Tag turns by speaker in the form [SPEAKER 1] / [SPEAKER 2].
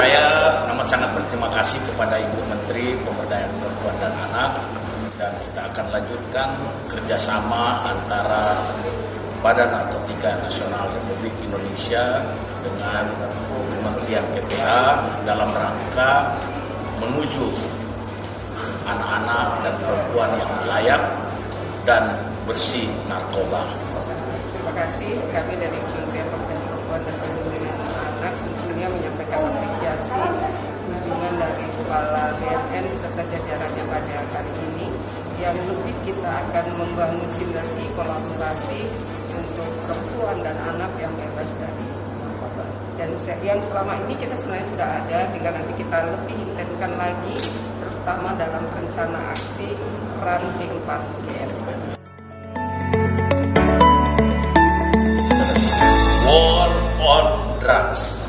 [SPEAKER 1] saya amat sangat berterima kasih kepada Ibu Menteri Pemberdayaan Perempuan dan Anak dan kita akan lanjutkan kerjasama antara Badan Narkotika Nasional Republik Indonesia dengan Kementerian PPA dalam rangka menuju anak-anak dan perempuan yang layak dan bersih narkoba.
[SPEAKER 2] Terima kasih kami dari Kementerian Kepala BNN serta jajarannya pada hari ini yang lebih kita akan membangun sinergi kolaborasi untuk perempuan dan anak yang bebas dari narkoba. Dan yang selama ini kita sebenarnya sudah ada, tinggal nanti kita lebih intenskan lagi, terutama dalam rencana aksi Ranting 4 GM.
[SPEAKER 1] War on Drugs.